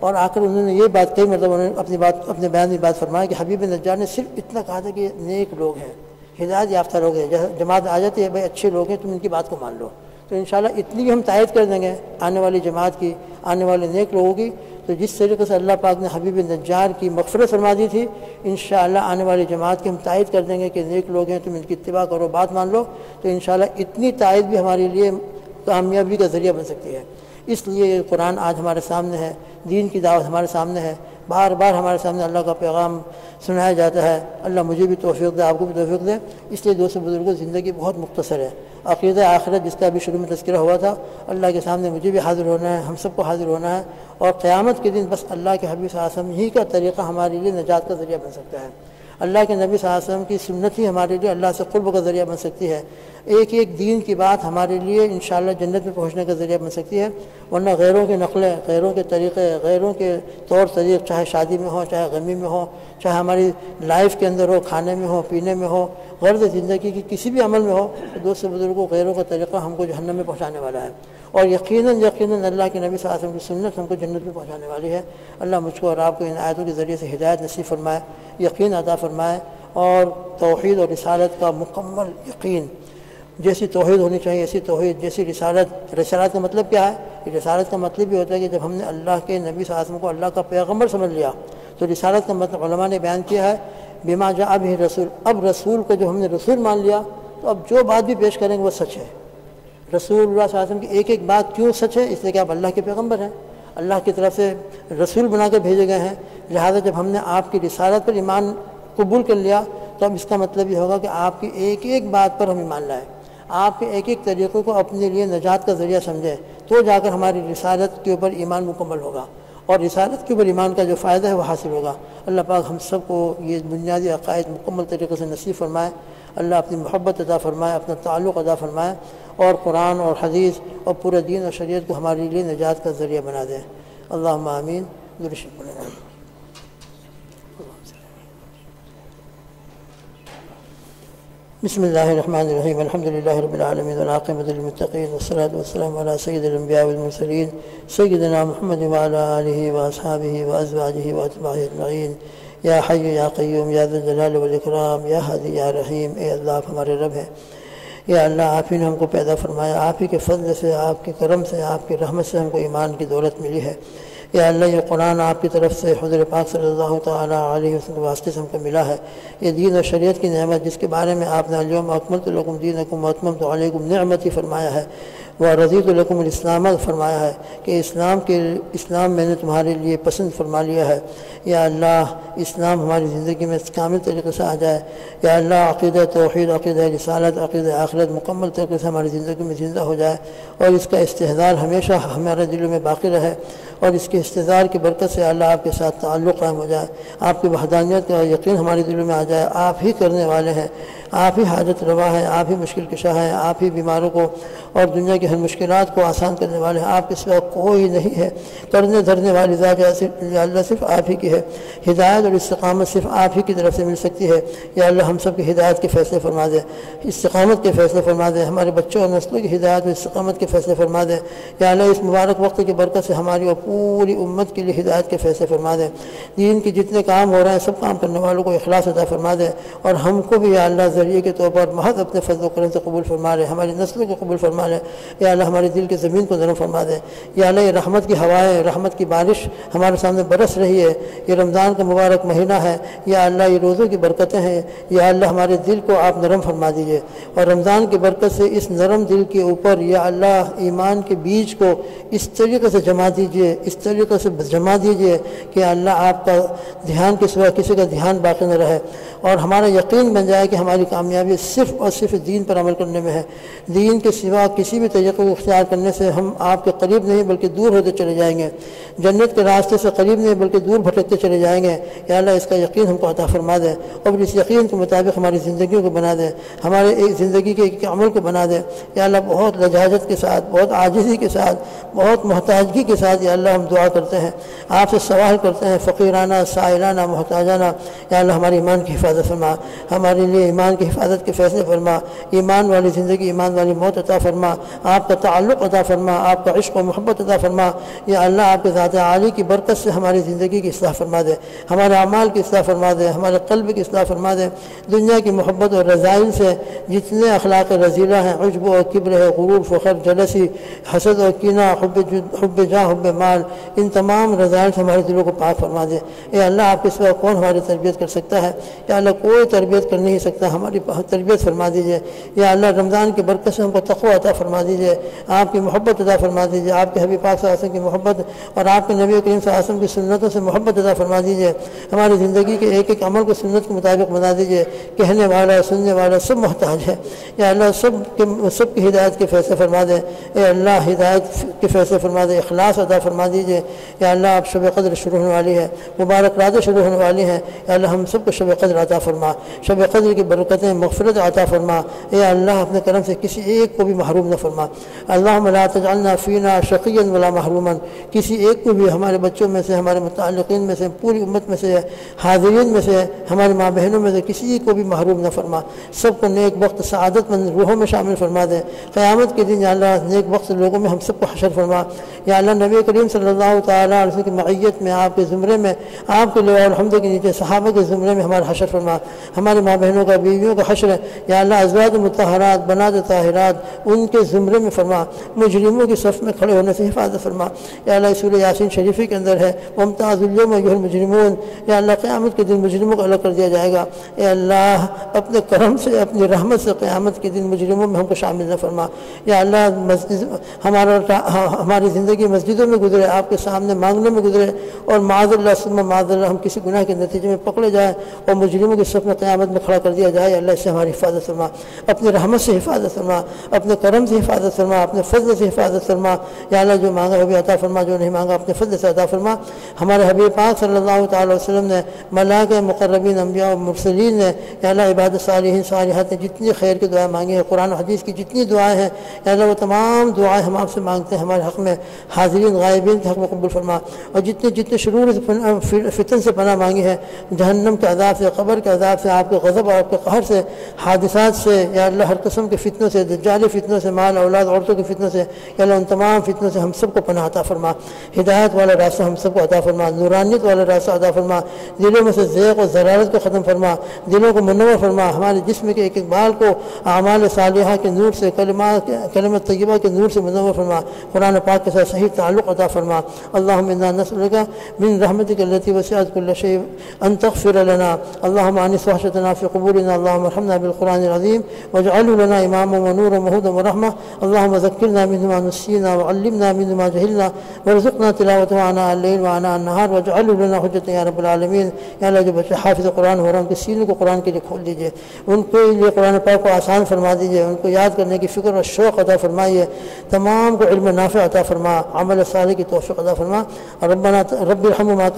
اور آ کر انہوں نے یہ بات، کئی مرتبہ انہوں نے اپنی بات، اپنے بیان میں بات فرمایا کہ حبیب نجار نے صرف اتنا کہا تھا کہ نیک لوگ ہیں، ہدایت یافتہ لوگ ہیں۔ جماعت آ جاتی ہے، بھائی اچھے لوگ ہیں، تم ان کی بات کو مان لو۔ تو انشاءاللہ اتنی بھی ہم تائید کر دیں گے آنے والی جماعت کی، آنے والے نیک لوگوں کی۔ تو جس طریقے سے اللہ پاک نے حبیب نجار کی مغفرت فرما دی تھی، انشاءاللہ آنے والی جماعت کی ہم تائید کر دیں گے کہ نیک لوگ ہیں، تم ان کی اتباع کرو، بات مان لو۔ تو انشاءاللہ اتنی تائید بھی ہمارے لیے کامیابی کا ذریعہ بن سکتی ہے۔ اس لیے قرآن آج ہمارے سامنے ہے، دین کی دعوت ہمارے سامنے ہے۔ بار بار ہمارے سامنے اللہ کا پیغام سنایا جاتا ہے۔ اللہ مجھے بھی توفیق دے، آپ کو بھی توفیق دے۔ اس لیے دوست بزرگوں، زندگی بہت مختصر ہے۔ عقیدہ آخرت جس کا بھی شروع میں تذکرہ ہوا تھا، اللہ کے سامنے مجھے بھی حاضر ہونا ہے، ہم سب کو حاضر ہونا ہے، اور قیامت کے دن بس اللہ کے حبیب وسلم ہی کا طریقہ ہمارے لیے نجات کا ذریعہ بن سکتا ہے۔ اللہ کے نبی صلی اللہ علیہ وسلم کی سنت ہی ہمارے لیے اللہ سے قرب کا ذریعہ بن سکتی ہے۔ ایک ایک دین کی بات ہمارے لیے انشاءاللہ جنت میں پہنچنے کا ذریعہ بن سکتی ہے، ورنہ غیروں کے نقلیں، غیروں کے طریقے، غیروں کے طور طریق، چاہے شادی میں ہو چاہے غمی میں ہو چاہے ہماری لائف کے اندر ہو، کھانے میں ہو، پینے میں ہو، غرض زندگی کی کسی بھی عمل میں ہو، تو دوست بزرگوں، غیروں کا طریقہ ہم کو جہنم میں پہنچانے والا ہے۔ اور یقیناً یقیناً اللہ کے نبی صلی اللہ علیہ وسلم کی سنت ہم کو جنت میں پہنچانے والی ہے۔ اللہ مجھ کو اور آپ کو ان آیتوں کے ذریعے سے ہدایت نصیب فرمائے، یقین عطا فرمائے، اور توحید اور رسالت کا مکمل یقین۔ جیسی توحید ہونی چاہیے، ایسی توحید، جیسی رسالت۔ رسالت کا مطلب کیا ہے؟ رسالت کا مطلب یہ ہوتا ہے کہ جب ہم نے اللہ کے نبی صلی اللہ علیہ وسلم کو اللہ کا پیغمبر سمجھ لیا تو رسالت کا مطلب علماء نے بیان کیا ہے بیما جا اب ہی رسول، اب رسول کو جو ہم نے رسول مان لیا، تو اب جو بات بھی پیش کریں گے وہ سچ ہے۔ رسول اللہ صلی اللہ علیہ وسلم کی ایک ایک بات کیوں سچ ہے؟ اس لیے کہ آپ اللہ کے پیغمبر ہیں۔ اللہ کی طرف سے رسول بنا کے بھیجے گئے ہیں۔ لہٰذا جب ہم نے آپ کی رسالت پر ایمان قبول کر لیا، تو اب اس کا مطلب یہ ہوگا کہ آپ کی ایک ایک بات پر ہم ایمان لائیں آپ کے ایک ایک طریقے کو اپنے لیے نجات کا ذریعہ سمجھیں تو جا کر ہماری رسالت کے اوپر ایمان مکمل ہوگا۔ اور رسالت کے اوپر ایمان کا جو فائدہ ہے وہ حاصل ہوگا۔ اللہ پاک ہم سب کو یہ بنیادی عقائد مکمل طریقے سے نصیب فرمائے۔ اللہ اپنی محبت ادا فرمائے، اپنا تعلق ادا فرمائے اور قرآن اور حدیث اور پورا دین اور شریعت کو ہمارے لیے نجات کا ذریعہ بنا دیں اللہ امین بسم اللہ الرحمن الرحیم الحمد للہ رب العالمین والعاقبۃ للمتقین والصلاة والسلام على سید الانبیاء والمرسلین سیدنا محمد وعلى آلہ واصحابہ وازواجہ واتباعہ اجمعین یا حی یا قیوم یا ذا الجلال والاکرام یا حدی یا رحیم اے اللہ ہمارے رب ہے یا اللہ، آپ ہی نے ہم کو پیدا فرمایا، آپ ہی کے فضل سے، آپ کے کرم سے، آپ کی رحمت سے ہم کو ایمان کی دولت ملی ہے۔ یا اللہ، یہ قرآن آپ کی طرف سے حضر پاک صلی اللہ تعالیٰ علیہ وسلم واسطے سے ہم کو ملا ہے۔ یہ دین و شریعت کی نعمت جس کے بارے میں آپ نے الم اکمل تو دین اکم اکمل تو علیکم نعمت ہی فرمایا ہے وہ رضیۃ الکم الاسلام فرمایا ہے کہ اسلام کے، اسلام میں نے تمہارے لیے پسند فرما لیا ہے۔ یا اللہ، اسلام ہماری زندگی میں کامل طریقے سے آ جائے۔ یا اللہ، عقیدہ توحید، عقیدہ رسالت، عقیدہ آخرت مکمل طریقے سے ہماری زندگی میں زندہ ہو جائے۔ اور اس کا استحدار ہمیشہ ہمارے دلوں میں باقی رہے۔ اور اس کے استظار کی برکت سے اللہ آپ کے ساتھ تعلق قائم ہو جائے، آپ کی وحدانیت کا یقین ہمارے دلوں میں آ جائے۔ آپ ہی کرنے والے ہیں، آپ ہی حاجت روا ہیں، آپ ہی مشکل کشا ہیں، آپ ہی بیماروں کو اور دنیا کی ہر مشکلات کو آسان کرنے والے ہیں۔ آپ کے سوا کوئی نہیں ہے۔ کرنے دھرنے والی ذات اللہ صرف آپ ہی کی ہے۔ ہدایت اور استقامت صرف آپ ہی کی طرف سے مل سکتی ہے۔ یا اللہ ہم سب کی ہدایت کے فیصلے فرما دے۔ استقامت کے فیصلے فرما دے۔ ہمارے بچوں اور نسلوں کی ہدایت اور استقامت کے فیصلے فرما دے۔ یا اللہ اس مبارک وقت کی برکت سے ہماری اور پوری امت کے لیے ہدایت کے فیصلے فرما دے۔ دین کی جتنے کام ہو رہے ہیں، سب کام کرنے والوں کو اخلاص عطا فرما دے۔ اور ہم کو بھی یا اللہ ذریعے کے طور پر محض اپنے فضل و کرم سے قبول فرما لے، ہماری نسلوں کو قبول فرما لے۔ یا اللہ ہمارے دل کے زمین کو نرم فرما دے۔ یا اللہ، یہ رحمت کی ہوائیں رحمت کی بارش ہمارے سامنے برس رہی ہے۔ یہ رمضان کا مبارک مہینہ ہے۔ یا اللہ، یہ روزوں کی برکتیں ہیں۔ یا اللہ، ہمارے دل کو آپ نرم فرما دیجیے اور رمضان کی برکت سے اس نرم دل کے اوپر یا اللہ، ایمان کے بیج کو اس طریقے سے جما دیجیے اس طریقے سے جما دیجیے کہ اللہ آپ کا دھیان کے سوا کسی کا دھیان باقی نہ رہے اور ہمارا یقین بن جائے کہ ہماری کامیابی صرف اور صرف دین پر عمل کرنے میں ہے۔ دین کے سوا کسی بھی طریقے کو اختیار کرنے سے ہم آپ کے قریب نہیں بلکہ دور ہوتے چلے جائیں گے۔ جنت کے راستے سے قریب نہیں بلکہ دور بھٹکتے چلے جائیں گے۔ یا اللہ، اس کا یقین ہم کو عطا فرما دے اور اس یقین کے مطابق ہماری زندگیوں کو بنا دے، ہمارے ایک زندگی کے ایک عمل کو بنا دے۔ یا اللہ، بہت لجاجت کے ساتھ، بہت عاجزی کے ساتھ، بہت محتاجگی کے ساتھ یا اللہ ہم دعا کرتے ہیں، آپ سے سوال کرتے ہیں، فقیرانہ، سائلانہ، محتاجانہ، یا اللہ ہماری ایمان کی حفاظت فرما، ہمارے لیے ایمان کی حفاظت کے فیصلے فرما، ایمان والی زندگی، ایمان والی موت عطا فرما، آپ کا تعلق عطا فرما، آپ کا عشق و محبت عطا فرما، یا اللہ آپ کے ذات عالی کی برکت سے ہماری زندگی کی اصلاح فرما دے، ہمارے اعمال کی اصلاح فرما دے، ہمارے قلب کی اصلاح فرما دے، دنیا کی محبت اور رضائل سے جتنے اخلاق رضیلہ ہیں، عجب و قبر ہے، غرور، فخر، جلسی، حسد و کینہ، حب حب جاں، حب مال ان تمام رضائل سے ہمارے دلوں کو پاک فرما دے۔ اے اللہ، آپ کے سوا کون ہماری تربیت کر سکتا ہے؟ یا اللہ، کوئی تربیت کر نہیں سکتا، ہماری تربیت فرما دیجیے یا اللہ، رمضان کی برکت سے ہم کو تقوی عطا فرما دیجیے آپ کی محبت عطا فرما دیجیے آپ کے حبیب پاک صلی اللہ علیہ وسلم کی محبت اور آپ کے نبی کریم صلی اللہ علیہ وسلم کی سنتوں سے محبت عطا فرما دیجیے ہماری زندگی کے ایک ایک عمل کو سنت کے مطابق بنا دیجیے کہنے والا، سننے والا سب محتاج ہے۔ یا اللہ، سب کے، سب کی ہدایت کے فیصلے فرما دے۔ اے اللہ، ہدایت کے فیصلے فرما دے، اخلاص عطا فرما دیجیے یا اللہ آپ شب قدر شروع ہونے والی ہے، مبارک راتیں شروع ہونے والی ہیں یا اللہ ہم سب کو شب قدر عطا فرما، شب قدر کی برکتیں، مغفرت عطا فرما، اے اللہ اپنے کرم سے کسی ایک کو بھی محروم نہ فرما۔ اللہ لا تجعلنا فینا شقیا ولا محروما، کسی ایک کو بھی ہمارے بچوں میں سے، ہمارے متعلقین میں سے، پوری امت میں سے، حاضرین میں سے، ہمارے ماں بہنوں میں سے کسی کو بھی محروم نہ فرما۔ سب کو نیک وقت، سعادت مند روحوں میں شامل فرما دے۔ قیامت کے دن یا اللہ نیک وقت لوگوں میں ہم سب کو حشر فرما۔ یا اللہ نبی کریم صلی اللہ تعالیٰ علیہ کی معیت میں، آپ کے زمرے میں، آپ کے لوگ الحمد کے نیچے صحابہ کے زمرے میں ہمارا حشر فرما، ہمارے ماں بہنوں کا، بیویوں کا حشر یا اللہ ازواج متحرات بناد طاہرات، ان کے زمرے میں فرما۔ مجرموں کی صف میں کھڑے ہونے سے حفاظت فرما۔ یا اللہ سور یاسین شریفی کے اندر ہے ممتاز الم مجرمون یا اللہ قیامت کے دن مجرموں کو الگ کر دیا جائے گا۔ اے اللہ، اپنے کرم سے، اپنی رحمت سے قیامت کے دن مجرموں میں ہم کو شامل نہ فرما۔ یا اللہ مسجد، ہمارا، ہماری زندگی مسجدوں میں گزرے۔ آپ کے سامنے مانگنے میں گزرے اور معذ اللہ سلم معذ اللہ، ہم کسی گناہ کے نتیجے میں پکڑے جائیں اور مجرموں کی صف میں قیامت میں کھڑا کر دیا جائے۔ اللہ سے ہماری حفاظت فرما۔ اپنی رحمت سے حفاظت فرما۔ اپنے کرم سے حفاظت فرما۔ اپنے فضل سے حفاظت فرما۔ یا اللہ، جو مانگا وہ بھی عطا فرما، جو نہیں مانگا اپنے فضل سے عطا فرما۔ ہمارے حبیب پاک صلی اللہ تعالی وسلم نے ملاک مقربین، انبیاء و مرسلین نے، یا اللہ، عباد صالحین صالحات نے جتنی خیر کی دعائیں مانگی ہیں، قرآن و حدیث کی جتنی دعائیں ہیں، یا اللہ، وہ تمام دعائیں ہم آپ سے مانگتے ہیں، ہمارے حق میں حاضرین غائبین کے حق میں قبول فرما اور جتنے جتنے شرور فتن سے پناہ مانگی ہے جہنم کے عذاب سے، قبر کے عذاب سے، آپ کے غضب اور آپ کے قہر سے، حادثات سے، یا اللہ ہر قسم کے فتنوں سے دجالی فتنوں سے، مال، اولاد، عورتوں کے فتنوں سے، یا اللہ ان تمام فتنوں سے ہم سب کو پناہ عطا فرما۔ ہدایت والا راستہ ہم سب کو عطا فرما۔ نورانیت والا راستہ عطا فرما۔ دلوں میں سے ذیق و ضرارت کو ختم فرما۔ دلوں کو منور فرما۔ ہمارے جسم کے ایک اقبال کو اعمال صالحہ کے نور سے، کلمات کلمت طیبہ کے نور سے منور فرما۔ قرآن پاک کے ساتھ صحیح تعلق عطا فرما اللہم انا نسألك من رحمتك التي وسعت كل شيء ان تغفر لنا۔ اللهم انس وحشتنا في قبورنا۔ اللهم ارحمنا بالقران العظيم واجعله لنا اماما ونورا وهدى ورحمه اللهم ذكرنا منه ما نسينا وعلمنا منه ما جهلنا۔ وارزقنا تلاوته عناء الليل وعناء النهار۔ لنا حجة يا رب العالمين یا اللہ جو بچے حافظ قرآن ہو رہا ان کے سینوں کو قرآن کے لیے کھول دیجیے ان کے لیے قرآن پاک کو آسان فرما دیجیے ان کو یاد کرنے کی فکر اور شوق عطا فرمائیے۔ تمام کو علم نافع عطا فرما۔ عمل صالح کی توفيق عطا فرما ربنا رب ارحم ما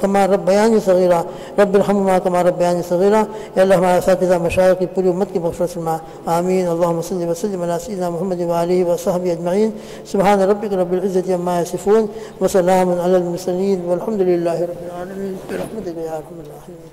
كما رب بيان صغيرا. رب ارحم ما كما رب بيان صغيرا. يا الله ہمارا ساتذہ مشاعر کی پوری امت کی مغفرت فرما آمین اللهم صل وسلم على سيدنا محمد وعليه وصحبه أجمعين. سبحان ربك رب العزة عما يصفون. وسلام على المرسلين والحمد لله رب العالمين. برحمتك يا أرحم الراحمين.